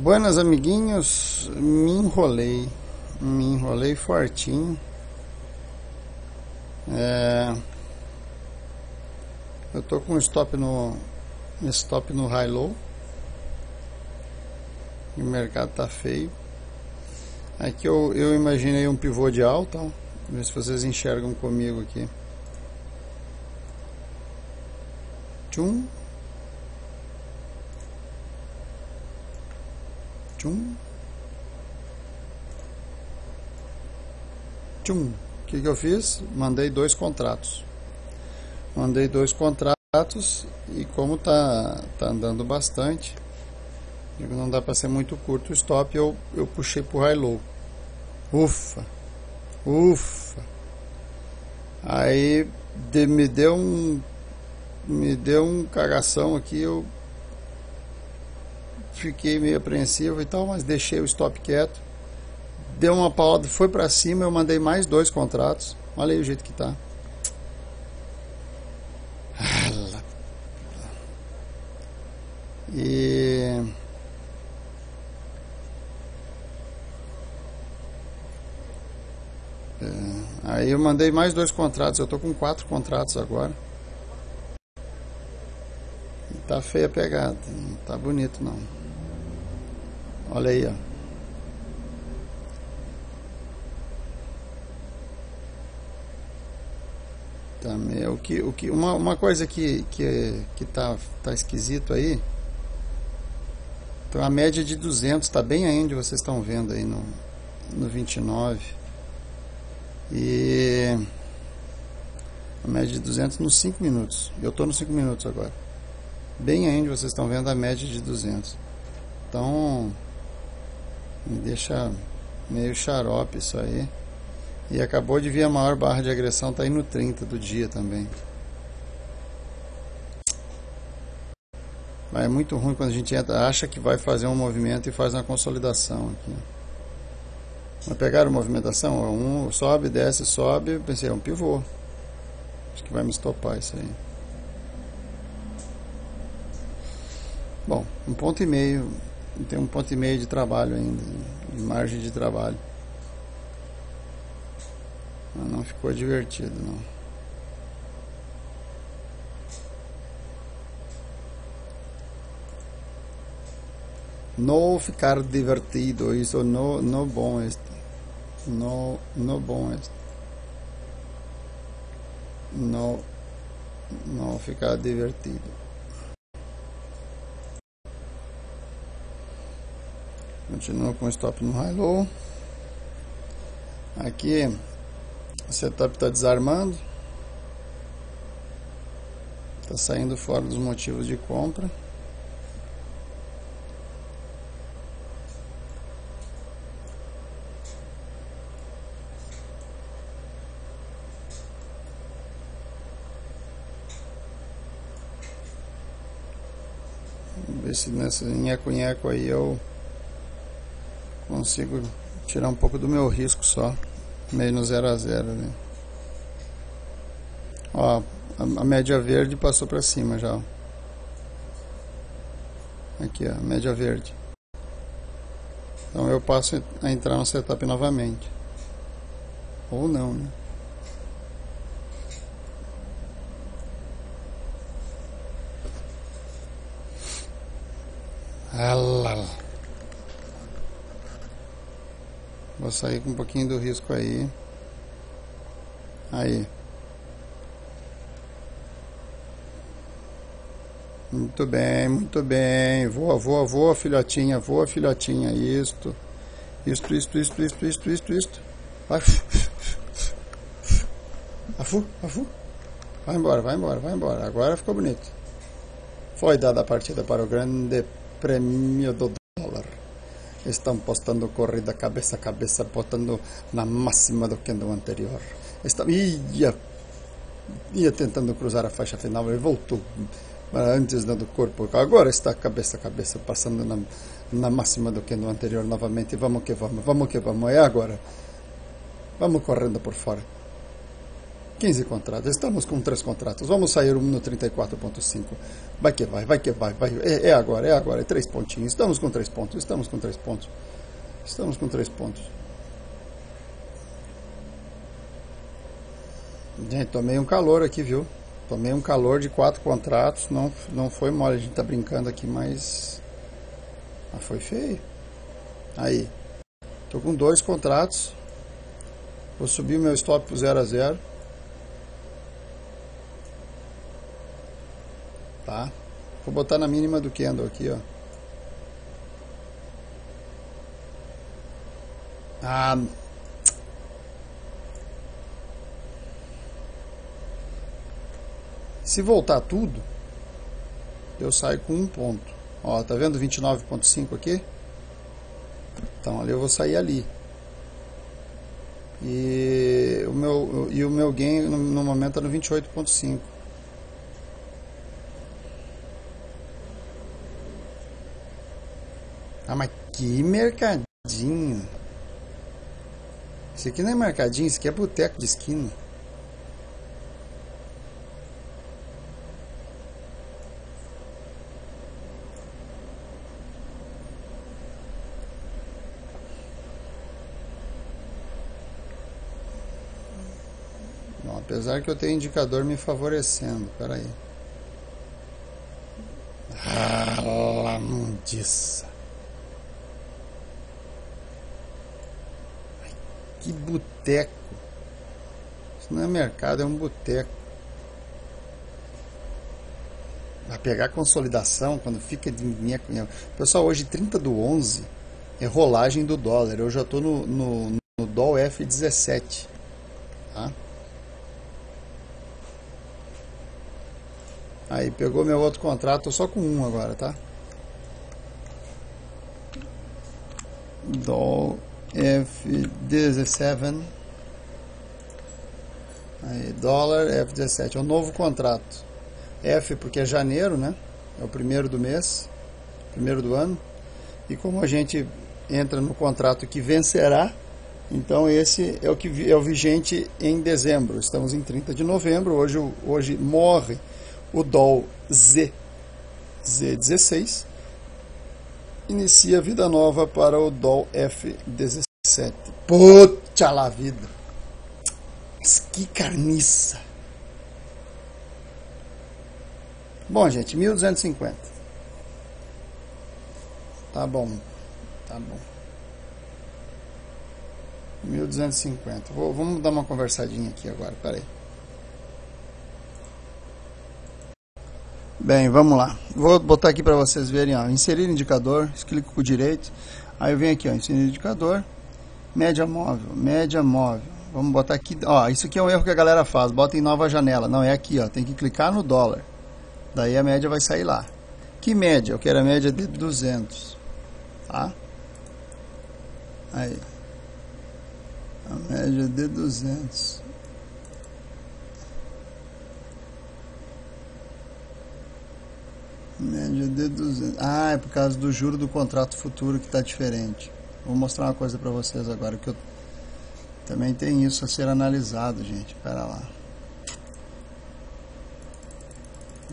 Buenas amiguinhos, me enrolei, me enrolei fortinho. É, eu tô com stop no stop no high low. O mercado tá feio. Aqui eu, eu imaginei um pivô de alta, ó. ver se vocês enxergam comigo aqui. Tchum, Tchum. Tchum. O que, que eu fiz? Mandei dois contratos. Mandei dois contratos e como tá, tá andando bastante, não dá para ser muito curto o stop, eu, eu puxei pro high low. Ufa! Ufa! Aí de, me deu um me deu um cagação aqui, eu fiquei meio apreensivo e tal, mas deixei o stop quieto. Deu uma paulada, foi para cima, eu mandei mais dois contratos. Olha aí o jeito que tá. E é, aí eu mandei mais dois contratos, eu tô com quatro contratos agora. Tá feia a pegada, não tá bonito não. Olha aí, ó. Também, o que, o que, uma, uma coisa que, que, que tá, tá esquisito aí. Então a média de 200 está bem aí onde vocês estão vendo aí no, no 29. E a média de 200 nos 5 minutos. Eu estou nos 5 minutos agora. Bem aí onde vocês estão vendo a média de 200. Então me deixa meio xarope isso aí. E acabou de vir a maior barra de agressão, tá aí no 30 do dia também. Mas é muito ruim quando a gente entra, acha que vai fazer um movimento e faz uma consolidação aqui. Mas pegaram movimentação? Um sobe, desce, sobe. Pensei, é um pivô. Acho que vai me estopar isso aí. Bom, um ponto e meio tem um ponto e meio de trabalho ainda, de margem de trabalho. Mas não ficou divertido, não. Não ficar divertido, isso não, não bom este. Não, não bom este. Não, não ficar divertido. Continua com stop no high low. Aqui o setup está desarmando. Está saindo fora dos motivos de compra. Vamos ver se nessa nheco-nheco aí eu consigo tirar um pouco do meu risco só, meio no 0 a 0 né? Ó, a, média verde passou para cima já. Aqui, ó, a média verde. Então eu passo a entrar no setup novamente. Ou não, né? Alala. Sair com um pouquinho do risco aí. Aí. Muito bem, muito bem. Voa, voa, voa, filhotinha, voa, filhotinha. Isto. Isto, isto, isto, isto, isto, isto, isto. Vai. Afu, afu. Vai embora, vai embora, vai embora. Agora ficou bonito. Foi dada a partida para o grande prêmio do estão postando corrida cabeça a cabeça, botando na máxima do que no anterior. Está, ia, ia tentando cruzar a faixa final e voltou antes do corpo. Agora está cabeça a cabeça, passando na, na máxima do que no anterior novamente. Vamos que vamos, vamos que vamos. É agora. Vamos correndo por fora. 15 contratos. Estamos com três contratos. Vamos sair um no 34.5. Vai que vai, vai que vai. vai. É, é, agora, é agora. É três pontinhos. Estamos com três pontos. Estamos com três pontos. Estamos com três pontos. Gente, tomei um calor aqui, viu? Tomei um calor de quatro contratos. Não, não foi mole. A gente tá brincando aqui, mas... Mas foi feio. Aí. Tô com dois contratos. Vou subir meu stop pro 0 a 0. Tá? Vou botar na mínima do candle aqui, ó. Ah, se voltar tudo, eu saio com um ponto. Ó, tá vendo 29.5 aqui? Então ali eu vou sair ali. E o meu, e o meu gain no, no momento é no 28.5. Ah, mas que mercadinho. Isso aqui não é mercadinho, isso aqui é boteco de esquina. Bom, apesar que eu tenho indicador me favorecendo, peraí. Ah, lamundiça. Que boteco. Isso não é mercado, é um boteco. Vai pegar consolidação quando fica de minha Pessoal, hoje 30 do 11 é rolagem do dólar. Eu já estou no, no, no dólar F17. Tá? Aí, pegou meu outro contrato, só com um agora, tá? Dólar F17 aí, dólar F17 é o novo contrato. F porque é janeiro né? É o primeiro do mês primeiro do ano. E como a gente entra no contrato que vencerá então esse é o que é o vigente em dezembro. Estamos em 30 de novembro hoje, hoje morre o DOL Z Z16 inicia vida nova para o DOL F17. Puta la vida! Mas que carniça! Bom, gente, 1250. Tá bom. Tá bom. 1250. Vou, vamos dar uma conversadinha aqui agora, peraí. Bem, vamos lá. Vou botar aqui para vocês verem, ó, inserir indicador, clico com o direito, aí eu venho aqui, ó, inserir indicador, média móvel, média móvel. Vamos botar aqui, ó, isso aqui é um erro que a galera faz, bota em nova janela. Não, é aqui, ó, tem que clicar no dólar. Daí a média vai sair lá. Que média? Eu quero a média de 200, tá? Aí. A média de 200. Média de 200. Ah, é por causa do juro do contrato futuro que está diferente. Vou mostrar uma coisa para vocês agora que eu também tem isso a ser analisado, gente. Espera lá.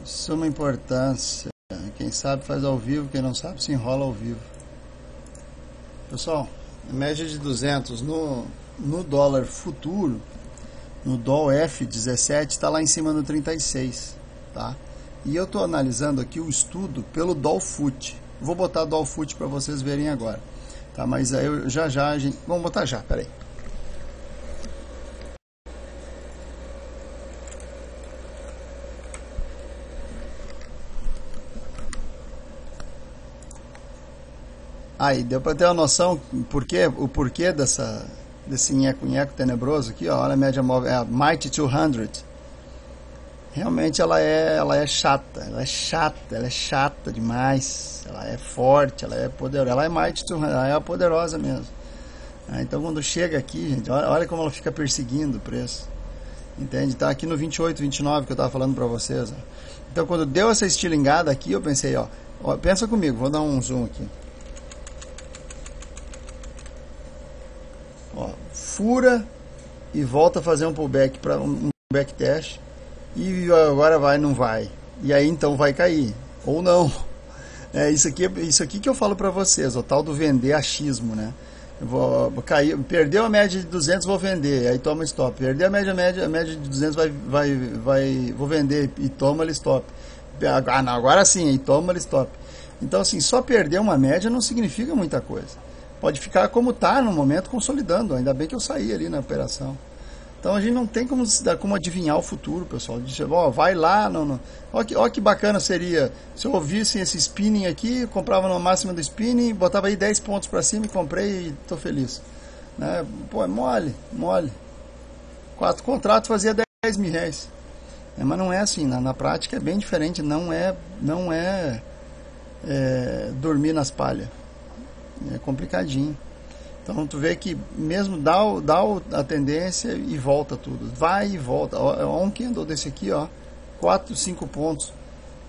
Suma importância. Quem sabe faz ao vivo, quem não sabe se enrola ao vivo. Pessoal, média de 200 no, no dólar futuro, no dólar F17 está lá em cima no 36, tá? E eu estou analisando aqui o estudo pelo Dolfoot. Vou botar Dolfoot para vocês verem agora. Tá, mas aí eu, já já a gente... Vamos botar já, peraí. Aí, deu para ter uma noção porquê, o porquê dessa, desse nheco-nheco tenebroso aqui, ó, olha a média móvel, é a Mighty 200 realmente ela é, ela é chata, ela é chata, ela é chata demais, ela é forte, ela é poderosa, ela é mighty, ela é poderosa mesmo. Ah, então quando chega aqui, gente, olha, como ela fica perseguindo o preço. Entende? Está aqui no 28, 29 que eu estava falando para vocês. Ó. Então quando deu essa estilingada aqui, eu pensei, ó, ó, pensa comigo, vou dar um zoom aqui. Ó, fura e volta a fazer um pullback para um backtest e agora vai, não vai. E aí então vai cair. Ou não. É isso aqui, isso aqui que eu falo para vocês, o tal do vender achismo, né? Eu vou, cair, perdeu a média de 200, vou vender, aí toma stop. Perdeu a média, média, a média de 200, vai, vai, vai, vou vender e toma ele stop. Ah, não, agora sim, aí toma ele stop. Então, assim, só perder uma média não significa muita coisa. Pode ficar como está no momento, consolidando. Ainda bem que eu saí ali na operação. Então a gente não tem como, como adivinhar o futuro, pessoal. De, ó, vai lá, não, não. Que, que bacana seria se eu ouvisse esse spinning aqui, comprava no máximo do spinning, botava aí 10 pontos para cima e comprei e estou feliz. Né? Pô, é mole, mole. Quatro contratos fazia 10 mil reais. É, mas não é assim, na, na, prática é bem diferente, não é, não é, é dormir nas palhas. É complicadinho. Então tu vê que mesmo dá, dá a tendência e volta tudo. Vai e volta. Ó, é um candle desse aqui, ó. 4, 5 pontos.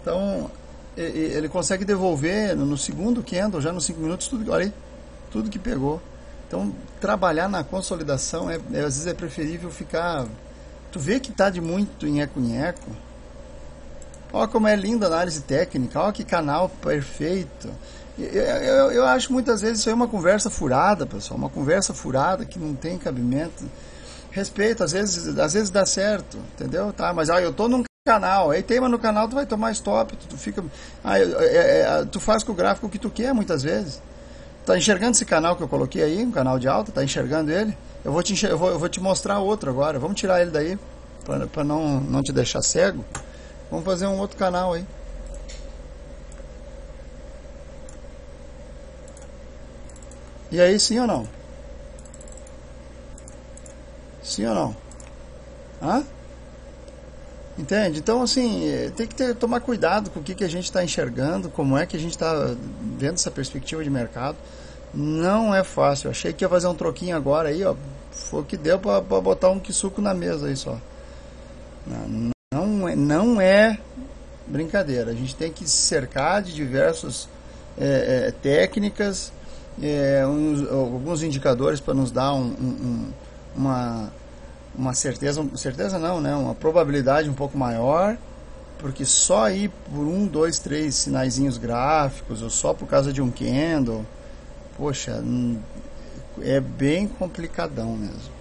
Então ele consegue devolver no segundo candle, já nos 5 minutos, tudo, olha aí, tudo que pegou. Então trabalhar na consolidação é, é, às vezes é preferível ficar. Tu vê que tá de muito em eco em eco. Olha como é linda a análise técnica, olha que canal perfeito. Eu, eu, eu, acho muitas vezes isso aí uma conversa furada, pessoal, uma conversa furada que não tem cabimento. Respeito, às vezes, às vezes dá certo, entendeu? Tá, mas ah, eu tô num canal, aí tema no canal, tu vai tomar stop, tu, tu fica, ah, é, é, tu faz com o gráfico o que tu quer muitas vezes. Tá enxergando esse canal que eu coloquei aí, um canal de alta, tá enxergando ele? Eu vou te, enxer eu vou, eu vou te mostrar outro agora, vamos tirar ele daí, para não, não te deixar cego. Vamos fazer um outro canal aí. E aí, sim ou não? Sim ou não? Hã? Entende? Então, assim, eh, tem que ter, tomar cuidado com o que, que a gente está enxergando, como é que a gente está vendo essa perspectiva de mercado. Não é fácil. achei que ia fazer um troquinho agora aí, ó. Foi o que deu para botar um suco na mesa aí só. Não, não, é, não é brincadeira. A gente tem que se cercar de diversas é, é, técnicas é, uns, alguns indicadores para nos dar um, um, uma, uma certeza, certeza não, né? uma probabilidade um pouco maior, porque só ir por um, dois, três sinaizinhos gráficos, ou só por causa de um candle, poxa, é bem complicadão mesmo.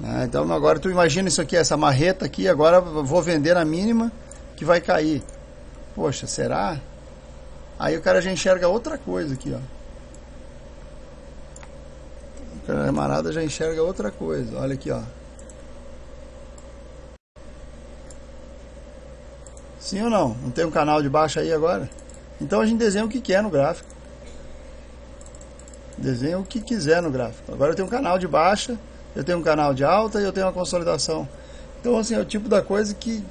Né? Então agora tu imagina isso aqui, essa marreta aqui, agora vou vender na mínima que vai cair. Poxa, será? Aí o cara já enxerga outra coisa aqui, ó a camarada já enxerga outra coisa. Olha aqui, ó. Sim ou não? Não tem um canal de baixo aí agora? Então a gente desenha o que quer no gráfico. Desenha o que quiser no gráfico. Agora eu tenho um canal de baixa, eu tenho um canal de alta e eu tenho uma consolidação. Então assim, é o tipo da coisa que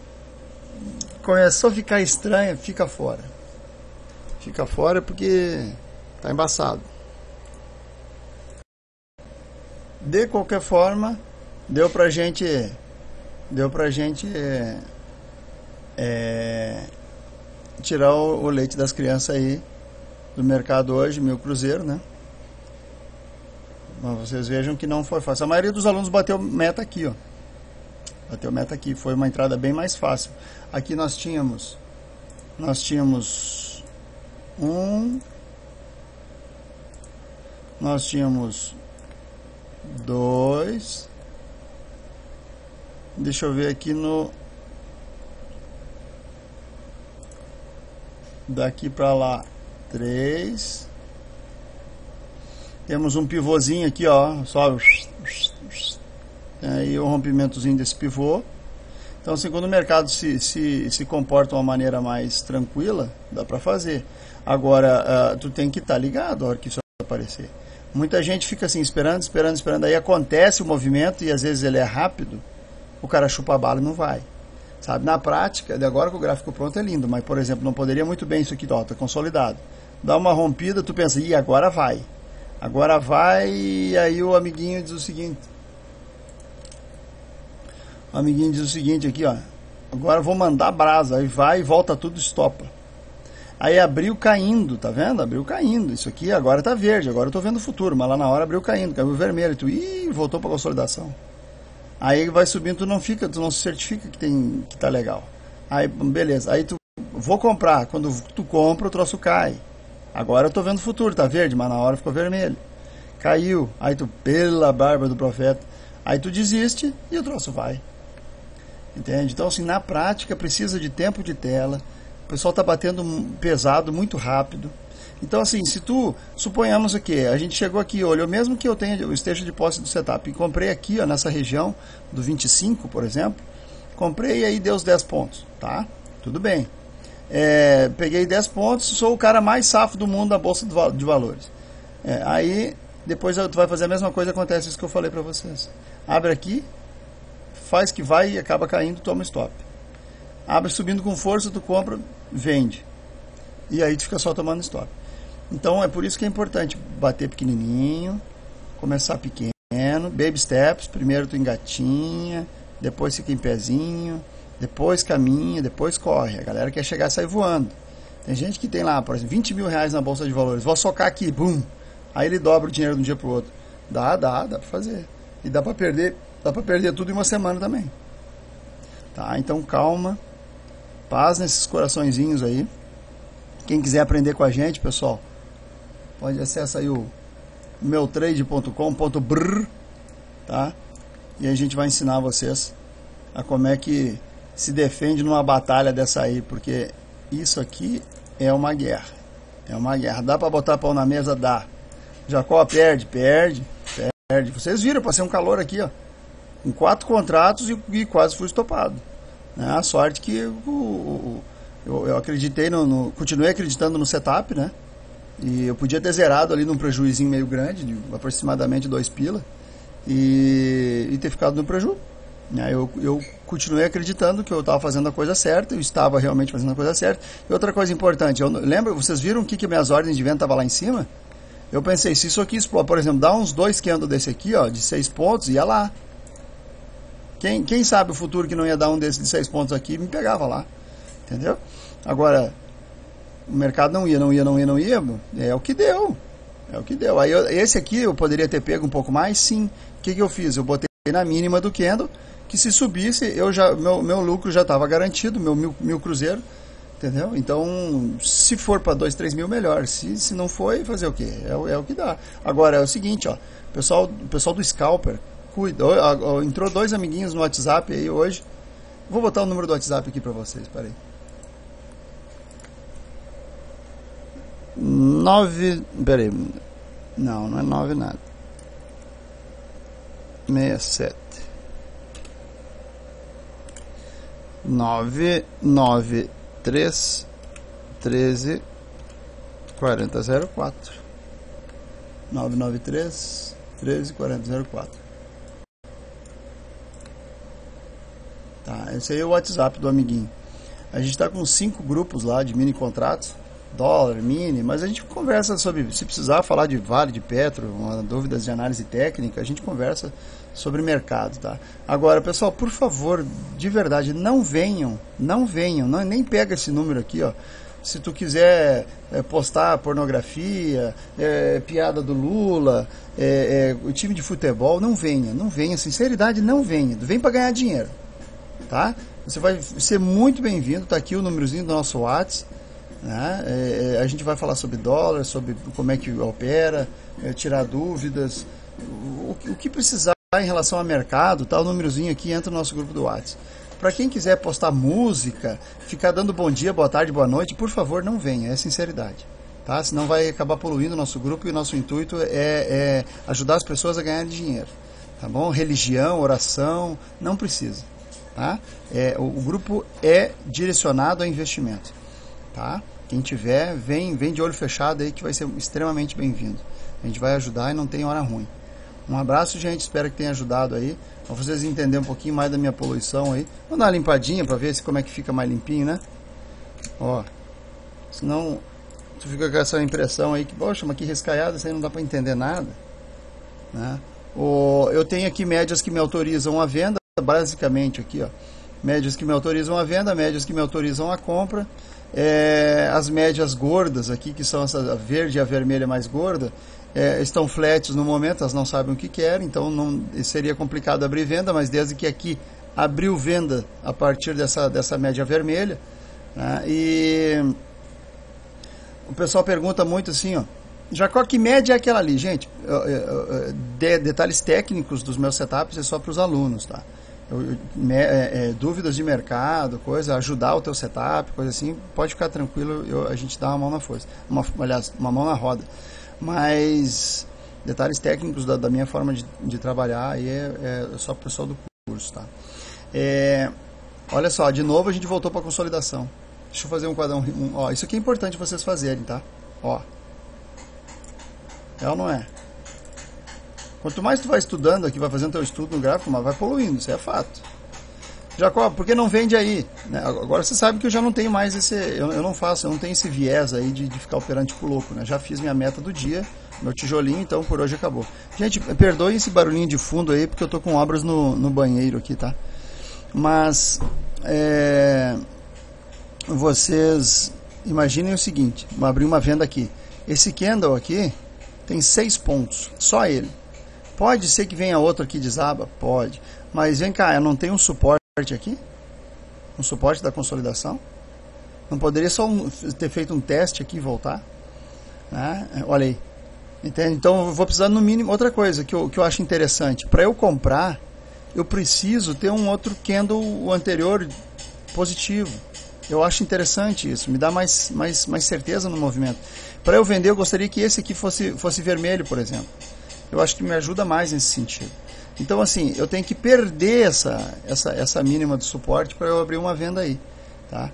começou a ficar estranha, fica fora. Fica fora porque tá embaçado. De qualquer forma, deu pra gente. Deu pra gente. É, tirar o, o, leite das crianças aí do mercado hoje, mil cruzeiro, né? Mas vocês vejam que não foi fácil. A maioria dos alunos bateu meta aqui, ó. Bateu meta aqui, foi uma entrada bem mais fácil. Aqui nós tínhamos. Nós tínhamos um. Nós tínhamos dois. Deixa eu ver aqui no daqui para lá três. Temos um pivôzinho aqui, ó, só aí o rompimentozinho desse pivô. Então, assim, quando o mercado se, se, se comporta de uma maneira mais tranquila, dá para fazer. Agora, uh, tu tem que estar tá ligado a hora que isso aparecer. Muita gente fica assim, esperando, esperando, esperando. Aí acontece o movimento e às vezes ele é rápido, o cara chupa a bala e não vai. Sabe? Na prática, agora que o gráfico pronto é lindo, mas por exemplo, não poderia muito bem isso aqui, ó, tá consolidado. Dá uma rompida, tu pensa, e agora vai. Agora vai, e aí o amiguinho diz o seguinte. O amiguinho diz o seguinte aqui, ó. Agora vou mandar brasa, aí vai e volta tudo, estopa. Aí abriu caindo, tá vendo? Abriu caindo. Isso aqui agora tá verde, agora eu tô vendo o futuro, mas lá na hora abriu caindo, caiu vermelho. Tu, ih, voltou para consolidação. Aí vai subindo, tu não fica, tu não se certifica que tem que tá legal. Aí, beleza. Aí tu vou comprar. Quando tu compra, o troço cai. Agora eu tô vendo o futuro, tá verde, mas na hora ficou vermelho. Caiu. Aí tu, pela barba do profeta. Aí tu desiste e o troço vai. Entende? Então, assim, na prática precisa de tempo de tela. O pessoal está batendo pesado muito rápido. Então, assim, se tu, suponhamos aqui, a gente chegou aqui, olhou, mesmo que eu tenha o esteja de posse do setup, e comprei aqui, ó, nessa região do 25, por exemplo, comprei e aí deu os 10 pontos, tá? Tudo bem. É, peguei 10 pontos, sou o cara mais safo do mundo da Bolsa de Valores. É, aí, depois tu vai fazer a mesma coisa, acontece isso que eu falei para vocês. Abre aqui, faz que vai e acaba caindo, toma stop. Abre subindo com força, tu compra, vende. E aí tu fica só tomando stop. Então é por isso que é importante bater pequenininho, começar pequeno, baby steps, primeiro tu engatinha, depois fica em pezinho, depois caminha, depois corre. A galera quer chegar e sair voando. Tem gente que tem lá, por exemplo, 20 mil reais na bolsa de valores. Vou socar aqui, bum. Aí ele dobra o dinheiro de um dia pro outro. Dá, dá, dá pra fazer. E dá pra perder, dá pra perder tudo em uma semana também. Tá? Então calma. Paz nesses coraçõezinhos aí. Quem quiser aprender com a gente, pessoal, pode acessar aí o meutrade.com.br, tá? E a gente vai ensinar vocês a como é que se defende numa batalha dessa aí, porque isso aqui é uma guerra. É uma guerra. Dá para botar pão na mesa? Dá. Jacó perde, perde, perde. Vocês viram, passei um calor aqui, ó. Com quatro contratos e, e quase fui estopado. Né? A sorte que o, o, eu, eu, acreditei no, no, Continuei acreditando no setup, né? E eu podia ter zerado ali num prejuízo meio grande, de aproximadamente dois pila, e, e ter ficado no prejuízo. Né? Eu, eu continuei acreditando que eu estava fazendo a coisa certa, eu estava realmente fazendo a coisa certa. E outra coisa importante, eu lembro, vocês viram que, que minhas ordens de venda estavam lá em cima? Eu pensei, se isso aqui por exemplo, dá uns dois candles desse aqui, ó, de seis pontos, ia lá. Quem, quem sabe o futuro que não ia dar um desses de seis pontos aqui, me pegava lá. Entendeu? Agora, o mercado não ia, não ia, não ia, não ia, é o que deu. É o que deu. Aí eu, esse aqui eu poderia ter pego um pouco mais, sim. O que, que eu fiz? Eu botei na mínima do candle que se subisse, eu já, meu, meu lucro já estava garantido, meu mil, mil cruzeiro, entendeu? Então, se for para 2, 3 mil, melhor. Se, se não foi, fazer o quê? É, é o que dá. Agora, é o seguinte, ó, pessoal, o pessoal do Scalper, cuida. Entrou dois amiguinhos no WhatsApp aí hoje. Vou botar o número do WhatsApp aqui para vocês, peraí. 9. Peraí. Não, não é 9 nada. 67. 9, 9, 3, 13, 40, 04. 993 13 40 04. Tá, esse aí é o WhatsApp do amiguinho. A gente está com cinco grupos lá de mini contratos, dólar, mini, mas a gente conversa sobre, se precisar falar de Vale, de Petro, uma dúvidas de análise técnica, a gente conversa sobre mercado, tá? Agora, pessoal, por favor, de verdade, não venham, não venham, não, nem pega esse número aqui, ó. Se tu quiser é, postar pornografia, é, piada do Lula, é, o time de futebol, não venha, não venha, sinceridade, não venha, vem para ganhar dinheiro, tá? Você vai ser muito bem-vindo, tá aqui o númerozinho do nosso WhatsApp, né? a gente vai falar sobre dólar, sobre como é que opera, tirar dúvidas, o, o que precisar em relação ao mercado, tá o númerozinho aqui, entra no nosso grupo do WhatsApp. Para quem quiser postar música, ficar dando bom dia, boa tarde, boa noite, por favor, não venha, é sinceridade. Tá? Senão vai acabar poluindo o nosso grupo e o nosso intuito é, é ajudar as pessoas a ganharem dinheiro. Tá bom? Religião, oração, não precisa. Tá? É, o, o grupo é direcionado a investimento. Tá? Quem tiver, vem, vem de olho fechado aí que vai ser extremamente bem-vindo. A gente vai ajudar e não tem hora ruim. Um abraço, gente. Espero que tenha ajudado aí. Pra vocês entenderem um pouquinho mais da minha poluição aí. Vou dar uma limpadinha pra ver se como é que fica mais limpinho, né? Ó. Senão tu fica com essa impressão aí que, poxa, mas que rescaiada, isso aí não dá pra entender nada. Né? O, eu tenho aqui médias que me autorizam a venda, basicamente aqui, ó. Médias que me autorizam a venda, médias que me autorizam a compra. É, as médias gordas aqui, que são essa verde e a vermelha mais gorda, é, estão flats no momento, elas não sabem o que querem, então não seria complicado abrir venda, mas desde que aqui abriu venda a partir dessa, dessa média vermelha. Né, e o pessoal pergunta muito assim, ó, Jacó, que média é aquela ali? Gente, de, detalhes técnicos dos meus setups é só para os alunos, tá? É, é, dúvidas de mercado, coisa, ajudar o teu setup, coisa assim, pode ficar tranquilo, eu, a gente dá uma mão na força, uma, aliás, uma mão na roda. Mas detalhes técnicos da, da minha forma de, de, trabalhar aí é, é só para o pessoal do curso, tá? É, olha só, de novo a gente voltou para consolidação. Deixa eu fazer um quadrão, um, ó, isso aqui é importante vocês fazerem, tá? Ó, é ou não é? Quanto mais tu vai estudando aqui, vai fazendo teu estudo no gráfico, mais vai poluindo, isso é fato. Jacó, por que não vende aí? Né? Agora você sabe que eu já não tenho mais esse. Eu, eu não faço, eu não tenho esse viés aí de, de ficar operando tipo louco, né? Já fiz minha meta do dia, meu tijolinho, então por hoje acabou. Gente, perdoe esse barulhinho de fundo aí, porque eu tô com obras no, no banheiro aqui, tá? Mas. É, vocês imaginem o seguinte: vou abrir uma venda aqui. Esse candle aqui, tem seis pontos, só ele. Pode ser que venha outro aqui desaba? Pode. Mas vem cá, não tem um suporte aqui? Um suporte da consolidação? Não poderia só um, ter feito um teste aqui e voltar? Né? Olha aí. Entende? Então eu vou precisar no mínimo. Outra coisa que eu, que eu acho interessante: para eu comprar, eu preciso ter um outro candle anterior positivo. Eu acho interessante isso, me dá mais, mais, mais certeza no movimento. Para eu vender, eu gostaria que esse aqui fosse, fosse vermelho, por exemplo. Eu acho que me ajuda mais nesse sentido. Então, assim, eu tenho que perder essa, essa, essa mínima de suporte para eu abrir uma venda aí. Tá?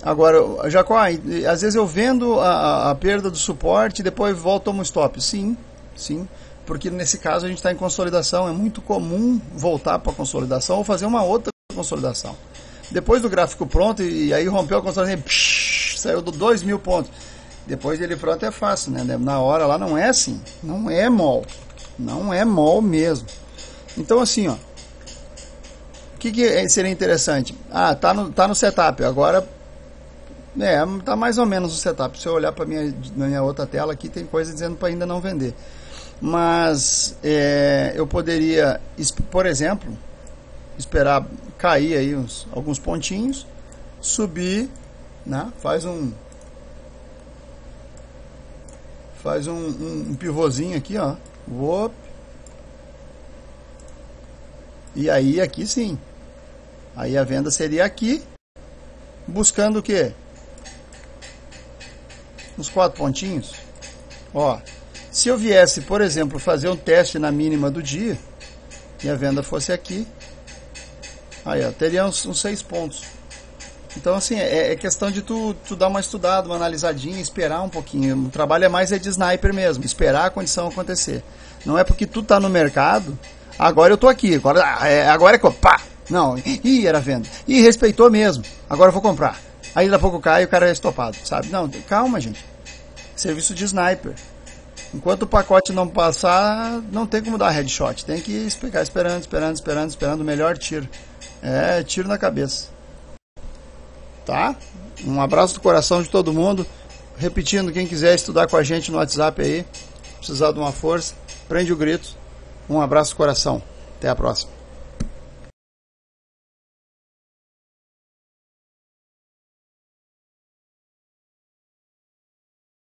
Agora, Jacó, às vezes eu vendo a, a, perda do suporte e depois volto um stop. Sim, sim. Porque nesse caso a gente está em consolidação. É muito comum voltar para a consolidação ou fazer uma outra consolidação. Depois do gráfico pronto, e aí rompeu a consolidação, psh, saiu do 2 mil pontos. Depois dele pronto é fácil, né? Na hora lá não é assim. Não é mol. Não é mol mesmo. Então assim, ó. O que, que seria interessante? Ah, tá no, tá no setup. Agora é, tá mais ou menos o setup. Se eu olhar para minha na minha outra tela aqui, tem coisa dizendo para ainda não vender. Mas é, eu poderia, por exemplo, esperar cair aí uns, alguns pontinhos, subir, né? Faz um faz um, um, um pivôzinho aqui, ó. Whoop. E aí aqui sim. Aí a venda seria aqui, buscando o quê? Uns quatro pontinhos. Ó, se eu viesse, por exemplo, fazer um teste na mínima do dia, e a venda fosse aqui, aí ó, teria uns, uns seis pontos. Então, assim, é, é, questão de tu, tu dar uma estudada, uma analisadinha, esperar um pouquinho. O trabalho é mais é de sniper mesmo, esperar a condição acontecer. Não é porque tu tá no mercado, agora eu tô aqui, agora é, agora é que pá! Não, ih, era venda. Ih, respeitou mesmo, agora eu vou comprar. Aí daqui a pouco cai e o cara é estopado, sabe? Não, calma, gente. Serviço de sniper. Enquanto o pacote não passar, não tem como dar headshot. Tem que ficar esperando, esperando, esperando, esperando o melhor tiro. É, tiro na cabeça tá? Um abraço do coração de todo mundo. Repetindo, quem quiser estudar com a gente no WhatsApp aí, precisar de uma força, prende o grito. Um abraço do coração. Até a próxima.